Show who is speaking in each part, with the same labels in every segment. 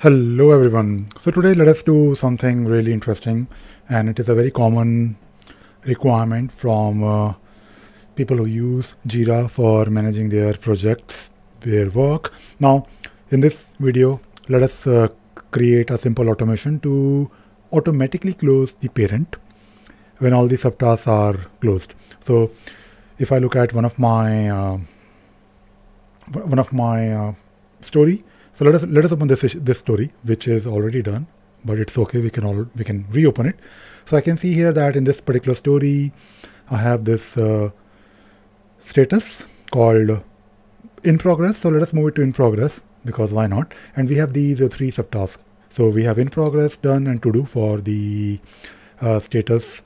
Speaker 1: Hello everyone. So today let us do something really interesting and it is a very common requirement from uh, people who use Jira for managing their projects, their work. Now in this video let us uh, create a simple automation to automatically close the parent when all the subtasks are closed. So if I look at one of my uh, one of my uh, story so let us let us open this this story, which is already done, but it's okay. We can all we can reopen it. So I can see here that in this particular story, I have this uh, status called in progress. So let us move it to in progress because why not? And we have these uh, three subtasks. So we have in progress, done, and to do for the uh, status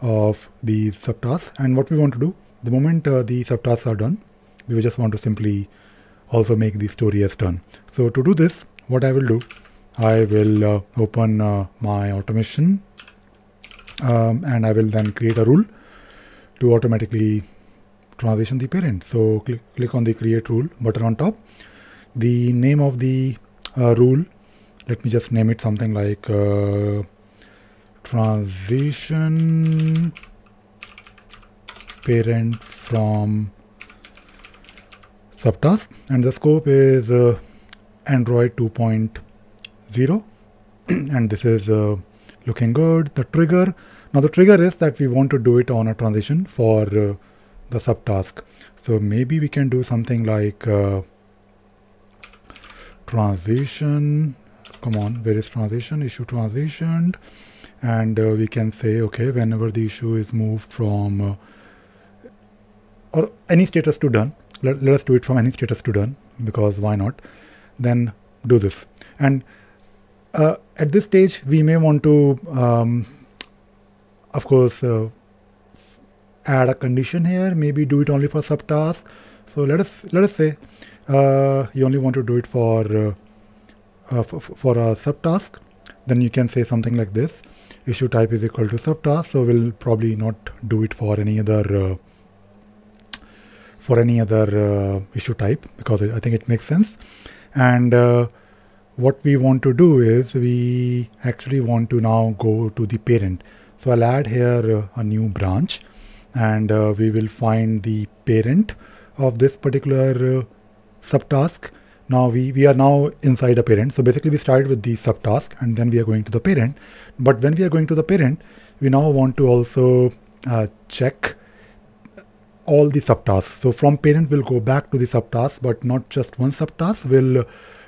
Speaker 1: of these subtasks. And what we want to do, the moment uh, the subtasks are done, we just want to simply also make the story as done. So to do this, what I will do, I will uh, open uh, my automation um, and I will then create a rule to automatically transition the parent. So click, click on the create rule button on top. The name of the uh, rule, let me just name it something like uh, transition parent from subtask and the scope is uh, Android 2.0 and this is uh, looking good. The trigger, now the trigger is that we want to do it on a transition for uh, the subtask. So maybe we can do something like uh, transition, come on, where is transition, issue transitioned and uh, we can say, okay, whenever the issue is moved from uh, or any status to done, let, let us do it from any status to done because why not? Then do this. And uh, at this stage we may want to um, of course uh, add a condition here. Maybe do it only for subtask. So let us let us say uh, you only want to do it for uh, uh, for a subtask. Then you can say something like this. Issue type is equal to subtask so we'll probably not do it for any other uh, for any other uh, issue type because I think it makes sense. And uh, what we want to do is we actually want to now go to the parent. So I'll add here uh, a new branch and uh, we will find the parent of this particular uh, subtask. Now we, we are now inside a parent. So basically we started with the subtask and then we are going to the parent. But when we are going to the parent, we now want to also uh, check all the subtasks. So from parent, we'll go back to the subtask, but not just one subtask. We'll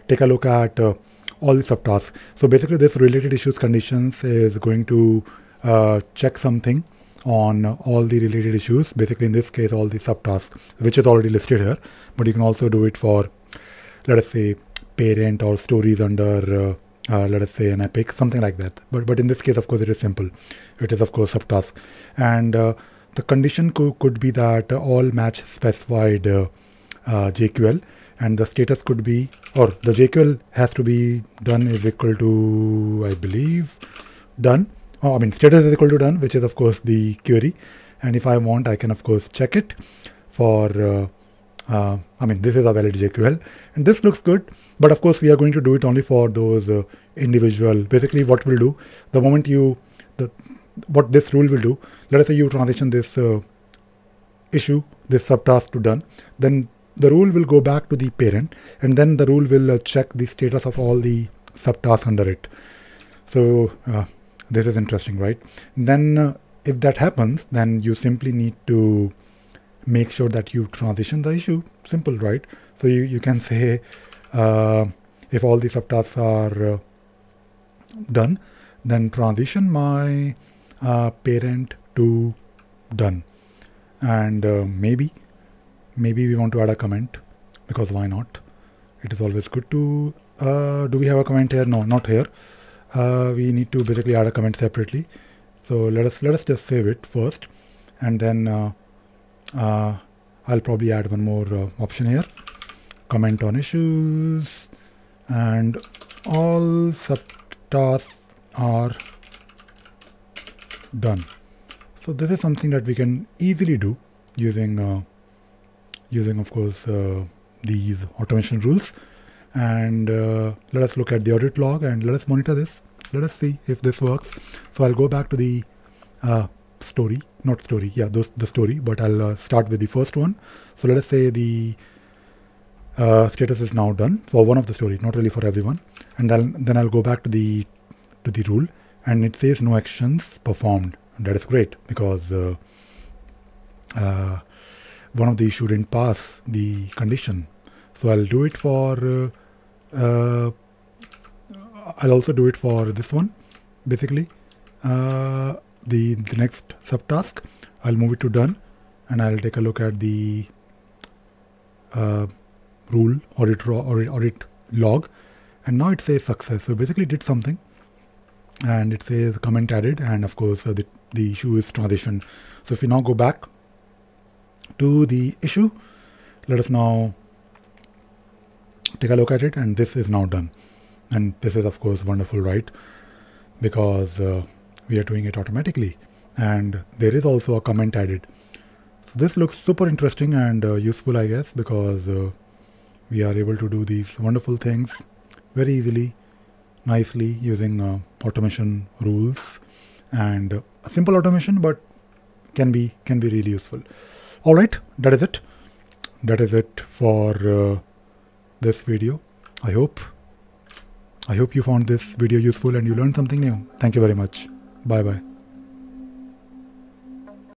Speaker 1: take a look at uh, all the subtasks. So basically, this related issues conditions is going to uh, check something on all the related issues. Basically, in this case, all the subtasks, which is already listed here. But you can also do it for, let us say, parent or stories under. Uh, uh, let us say an epic, something like that. But but in this case, of course, it is simple. It is of course subtask, and uh, the condition co could be that all match specified uh, uh, JQL and the status could be or the JQL has to be done is equal to I believe done. Oh, I mean status is equal to done which is of course the query. And if I want I can of course check it for uh, uh, I mean this is a valid JQL and this looks good but of course we are going to do it only for those uh, individual. Basically what we'll do the moment you the what this rule will do, let us say you transition this uh, issue, this subtask to done, then the rule will go back to the parent and then the rule will uh, check the status of all the subtasks under it. So uh, this is interesting, right? then uh, if that happens, then you simply need to make sure that you transition the issue. Simple, right? So you, you can say uh, if all the subtasks are uh, done, then transition my uh, parent to done. And uh, maybe maybe we want to add a comment because why not? It is always good to uh, do we have a comment here? No not here. Uh, we need to basically add a comment separately. So let us let us just save it first and then uh, uh, I'll probably add one more option here. Comment on issues and all subtasks are done. So this is something that we can easily do using, uh, using of course, uh, these automation rules. and uh, let us look at the audit log and let us monitor this. Let us see if this works. So I'll go back to the uh, story, not story, yeah, those, the story, but I'll uh, start with the first one. So let us say the uh, status is now done for one of the story, not really for everyone. And then, then I'll go back to the to the rule and it says no actions performed. That is great because uh, uh, one of the issue didn't pass the condition. So I'll do it for, uh, uh, I'll also do it for this one, basically. Uh, the, the next subtask, I'll move it to done and I'll take a look at the uh, rule audit, audit log and now it says success. So basically did something and it says comment added and of course uh, the, the issue is transition. So if we now go back to the issue. Let us now take a look at it and this is now done. And this is of course wonderful, right? Because uh, we are doing it automatically and there is also a comment added. So this looks super interesting and uh, useful, I guess, because uh, we are able to do these wonderful things very easily, nicely using uh, automation rules and uh, a simple automation, but can be can be really useful. All right that is it. That is it for uh, this video. I hope i hope you found this video useful and you learned something new. Thank you very much. Bye bye